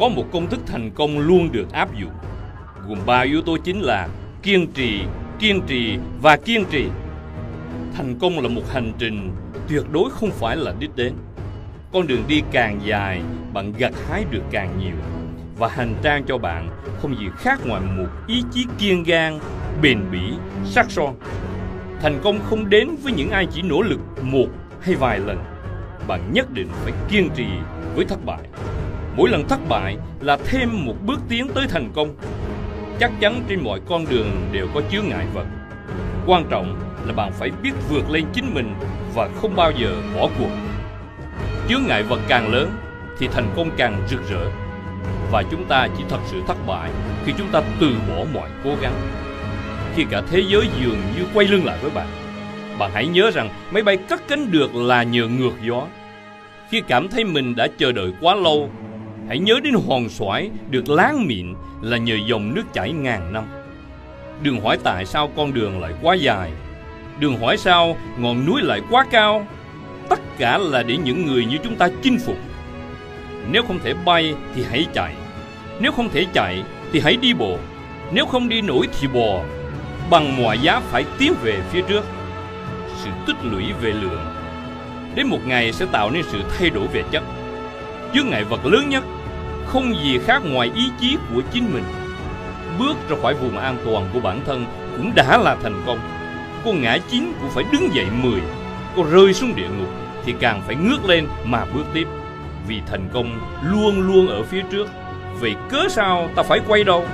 có một công thức thành công luôn được áp dụng, gồm ba yếu tố chính là kiên trì, kiên trì và kiên trì. Thành công là một hành trình, tuyệt đối không phải là đích đến. Con đường đi càng dài, bạn gặt hái được càng nhiều và hành trang cho bạn không gì khác ngoài một ý chí kiên gan, bền bỉ, sắc son. Thành công không đến với những ai chỉ nỗ lực một hay vài lần. Bạn nhất định phải kiên trì với thất bại. Mỗi lần thất bại là thêm một bước tiến tới thành công. Chắc chắn trên mọi con đường đều có chướng ngại vật. Quan trọng là bạn phải biết vượt lên chính mình và không bao giờ bỏ cuộc. Chướng ngại vật càng lớn thì thành công càng rực rỡ. Và chúng ta chỉ thật sự thất bại khi chúng ta từ bỏ mọi cố gắng. Khi cả thế giới dường như quay lưng lại với bạn, bạn hãy nhớ rằng máy bay cất cánh được là nhờ ngược gió. Khi cảm thấy mình đã chờ đợi quá lâu, hãy nhớ đến hòn xoải được láng mịn là nhờ dòng nước chảy ngàn năm. Đừng hỏi tại sao con đường lại quá dài, đừng hỏi sao ngọn núi lại quá cao. Tất cả là để những người như chúng ta chinh phục. Nếu không thể bay thì hãy chạy, nếu không thể chạy thì hãy đi bộ, nếu không đi nổi thì bò. Bằng mọi giá phải tiến về phía trước. Sự tích lũy về lượng đến một ngày sẽ tạo nên sự thay đổi về chất. Chướng ngại vật lớn nhất không gì khác ngoài ý chí của chính mình. Bước ra khỏi vùng an toàn của bản thân cũng đã là thành công. Cô ngã chín cũng phải đứng dậy mười, cô rơi xuống địa ngục thì càng phải ngước lên mà bước tiếp. Vì thành công luôn luôn ở phía trước. Vậy cớ sao ta phải quay đầu?